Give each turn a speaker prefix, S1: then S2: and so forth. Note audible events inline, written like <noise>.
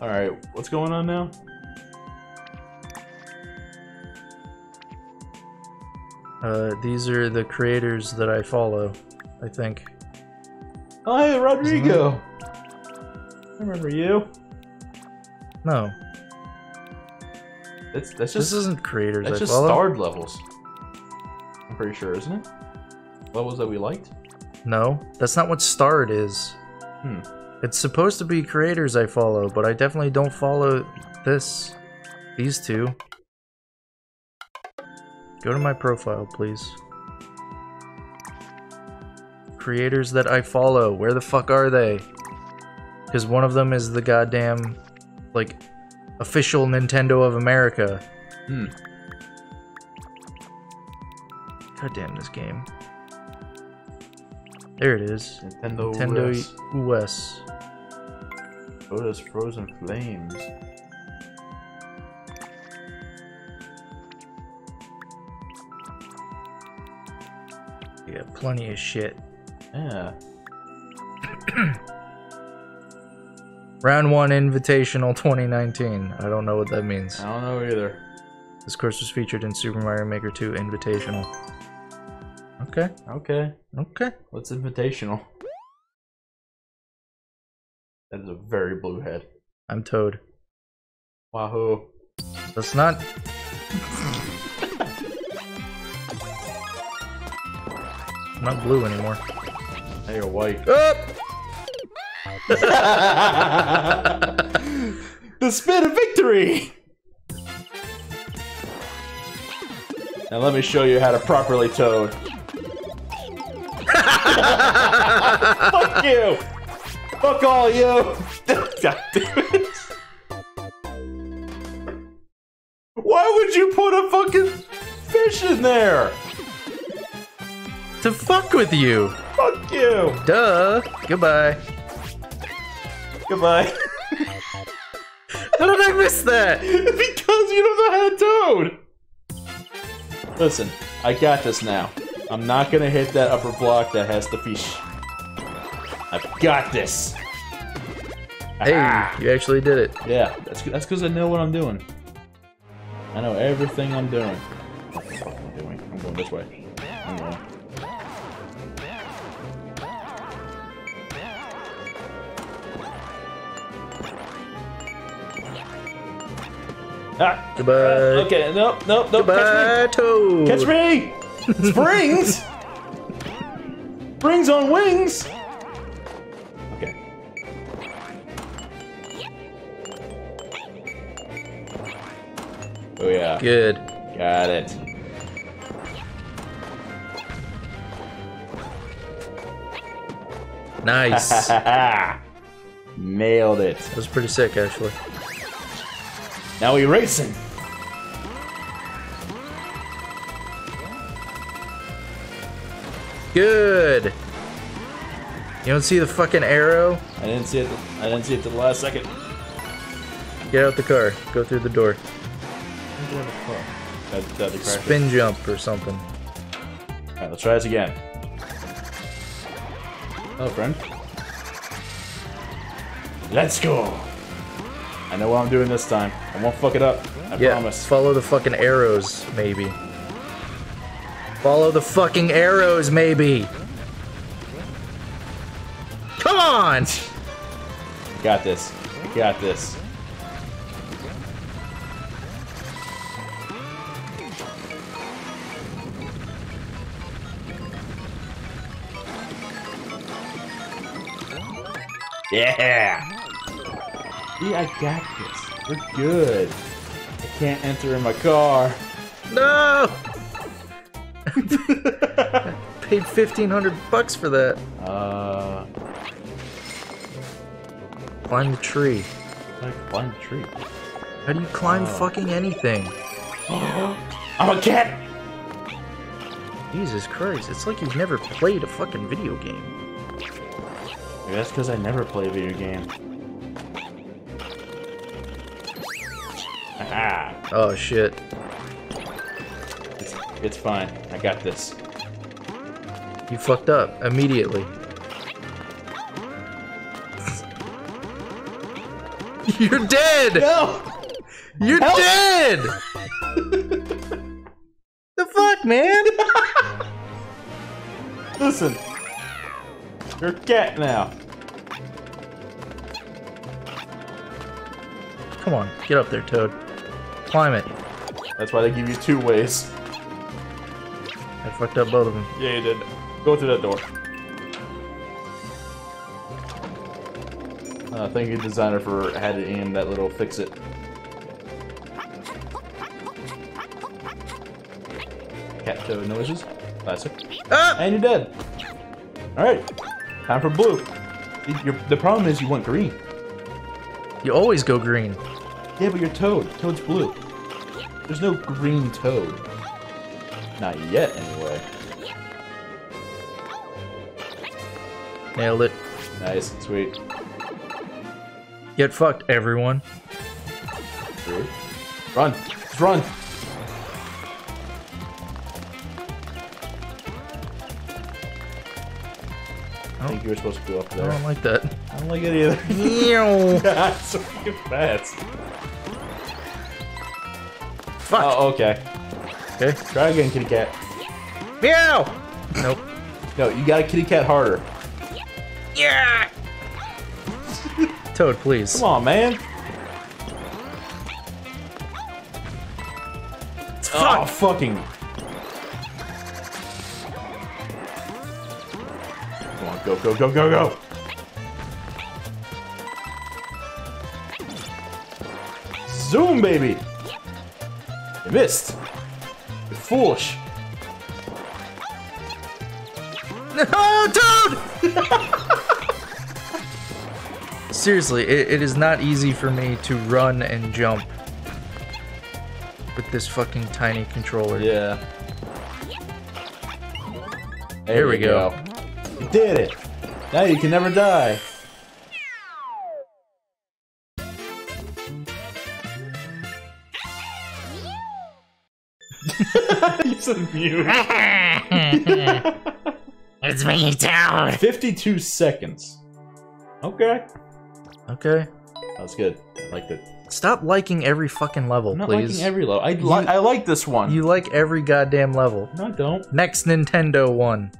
S1: Alright, what's going on now?
S2: Uh, these are the creators that I follow, I think.
S1: Oh, hey, Rodrigo! I remember you.
S2: No,
S1: That's, that's just, this
S2: isn't creators
S1: that's
S2: I
S1: just
S2: follow.
S1: starred levels. I'm pretty sure, isn't it? Levels that we liked?
S2: No, that's not what starred is.
S1: Hmm.
S2: It's supposed to be creators I follow, but I definitely don't follow this. These two. Go to my profile, please. Creators that I follow, where the fuck are they? Because one of them is the goddamn, like, official Nintendo of America.
S1: Hmm.
S2: God damn this game. There it is.
S1: Nintendo,
S2: Nintendo
S1: Nintendo
S2: US.
S1: Oda's Frozen Flames.
S2: Yeah, plenty of shit.
S1: Yeah. <clears throat>
S2: Round 1 Invitational 2019. I don't know what that means.
S1: I don't know either.
S2: This course was featured in Super Mario Maker 2 Invitational. Okay,
S1: Okay.
S2: okay.
S1: What's invitational? That is a very blue head.
S2: I'm Toad.
S1: Wahoo.
S2: That's not. I'm not blue anymore.
S1: Hey, you're white. Oh!
S2: Up! <laughs>
S1: the spin of victory! Now let me show you how to properly toad. <laughs> Fuck you! Fuck all you! <laughs> God damn it. Why would you put a fucking fish in there?
S2: To fuck with you!
S1: Fuck you!
S2: Duh! Goodbye.
S1: Goodbye. <laughs>
S2: How did I miss that? <laughs>
S1: because you don't know how to toad! Listen, I got this now. I'm not gonna hit that upper block that has the fish. I've got this!
S2: Hey,
S1: Aha!
S2: you actually did it.
S1: Yeah, that's that's because I know what I'm doing. I know everything I'm doing. What the fuck am I doing? I'm going this way. I'm going. Ah!
S2: Goodbye.
S1: Okay, no, no, no, catch
S2: Goodbye, Toad.
S1: Catch me! <laughs> Springs! Springs on wings! Oh yeah.
S2: Good.
S1: Got it.
S2: Nice. <laughs>
S1: Nailed it.
S2: That was pretty sick, actually.
S1: Now we racing.
S2: Good. You don't see the fucking arrow?
S1: I didn't see it. I didn't see it till the last second.
S2: Get out the car. Go through the door.
S1: That, that the cracker.
S2: Spin jump or something.
S1: All right, let's try this again. Hello, friend. Let's go. I know what I'm doing this time. I won't fuck it up. I
S2: Yeah,
S1: promise.
S2: follow the fucking arrows, maybe. Follow the fucking arrows, maybe. Come on!
S1: I got this. I got this. Yeah! See, I got this. We're good. I can't enter in my car.
S2: No! <laughs> Paid 1500 bucks for that.
S1: Uh,
S2: Climb the tree.
S1: I climb the tree.
S2: How do you climb fucking anything? <gasps>
S1: I'm a cat!
S2: Jesus Christ, it's like you've never played a fucking video game.
S1: That's because I never play a video game. Aha!
S2: Oh shit.
S1: It's, it's fine. I got this.
S2: You fucked up immediately. <laughs> You're dead!
S1: No!
S2: You're
S1: Help!
S2: dead! <laughs> the fuck, man?
S1: Listen. You're a cat now.
S2: Come on, get up there, Toad. Climb it.
S1: That's why they give you two ways.
S2: I fucked up both of them.
S1: Yeah, you did. Go through that door. Uh, thank you, designer, for adding in that little fix it. Cat toad noises. Classic.
S2: Ah!
S1: And you're dead. Alright. Time for blue. Your- the problem is you want green.
S2: You always go green.
S1: Yeah, but you're toad. Toad's blue. There's no green toad. Not yet, anyway.
S2: Nailed it.
S1: Nice. And sweet.
S2: Get fucked, everyone.
S1: True. Run! Just run! I think you were supposed to go up there.
S2: I don't like that.
S1: I don't like it either. <laughs> <laughs>
S2: Meow.
S1: God, so fucking fast.
S2: Fuck.
S1: Oh, okay.
S2: Okay.
S1: Try again, kitty cat.
S2: Meow. Nope.
S1: No, you gotta kitty cat harder.
S2: Yeah. Toad, please.
S1: Come on, man. Oh, fucking. Go, go, go, go, go. Zoom, baby. You missed. You're foolish.
S2: No, <laughs> oh, dude! <laughs> Seriously, it, it is not easy for me to run and jump with this fucking tiny controller.
S1: Yeah.
S2: There we
S1: you
S2: go.
S1: You did it. Now you can never die. <laughs> you said mute. <laughs>
S3: It's me, Toad.
S1: 52 seconds. Okay.
S2: Okay.
S1: That was good. I liked it.
S2: Stop liking every fucking level,
S1: I'm not
S2: please.
S1: liking every level. I, li
S2: You-
S1: I like this one.
S2: you like every goddamn level.
S1: No, I don't.
S2: Next Nintendo one.